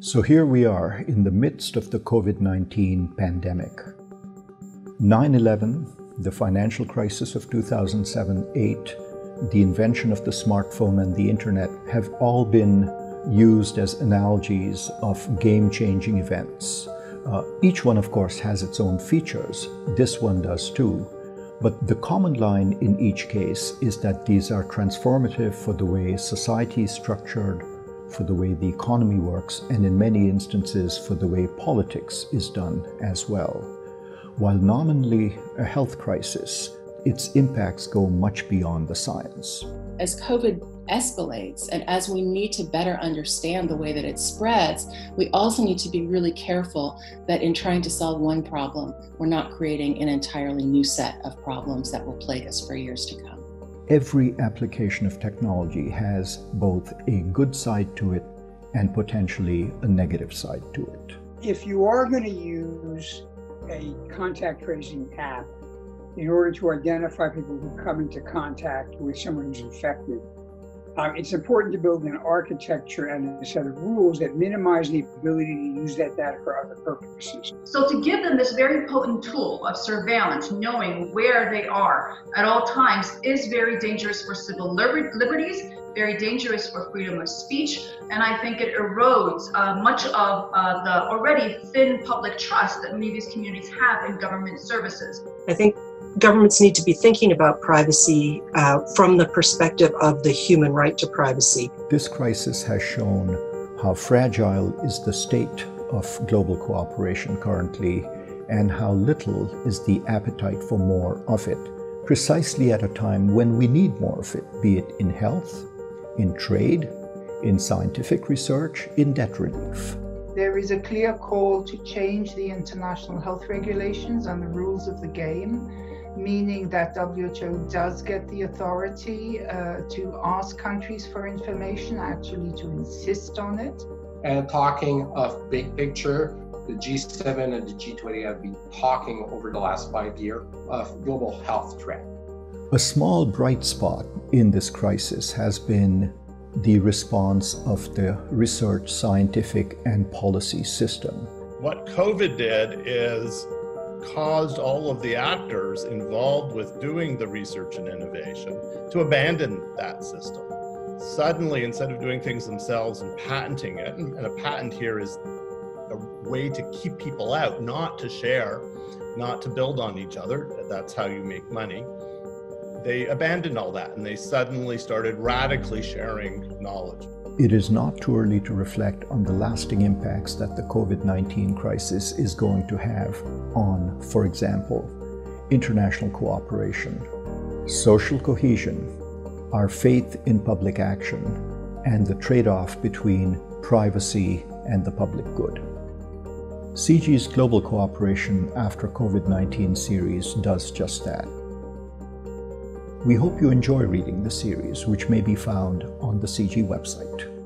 So here we are in the midst of the COVID 19 pandemic. 9 11, the financial crisis of 2007 8, the invention of the smartphone and the internet have all been used as analogies of game changing events. Uh, each one, of course, has its own features. This one does too. But the common line in each case is that these are transformative for the way society is structured, for the way the economy works, and in many instances for the way politics is done as well. While nominally a health crisis, its impacts go much beyond the science. As COVID escalates and as we need to better understand the way that it spreads, we also need to be really careful that in trying to solve one problem, we're not creating an entirely new set of problems that will plague us for years to come. Every application of technology has both a good side to it and potentially a negative side to it. If you are going to use a contact tracing app in order to identify people who come into contact with someone who's infected. Uh, it's important to build an architecture and a set of rules that minimize the ability to use that data for other purposes. So, to give them this very potent tool of surveillance, knowing where they are at all times, is very dangerous for civil liberties, very dangerous for freedom of speech, and I think it erodes uh, much of uh, the already thin public trust that many of these communities have in government services. I think governments need to be thinking about privacy uh, from the perspective of the human right to privacy. This crisis has shown how fragile is the state of global cooperation currently and how little is the appetite for more of it, precisely at a time when we need more of it, be it in health, in trade, in scientific research, in debt relief. There is a clear call to change the international health regulations and the rules of the game meaning that WHO does get the authority uh, to ask countries for information, actually to insist on it. And talking of big picture, the G7 and the G20 have been talking over the last five years of global health threat. A small bright spot in this crisis has been the response of the research, scientific, and policy system. What COVID did is caused all of the actors involved with doing the research and innovation to abandon that system. Suddenly, instead of doing things themselves and patenting it, and a patent here is a way to keep people out, not to share, not to build on each other. That's how you make money. They abandoned all that and they suddenly started radically sharing knowledge. It is not too early to reflect on the lasting impacts that the COVID 19 crisis is going to have on, for example, international cooperation, social cohesion, our faith in public action, and the trade off between privacy and the public good. CIGI's Global Cooperation After COVID 19 series does just that. We hope you enjoy reading the series, which may be found on the CIGI website.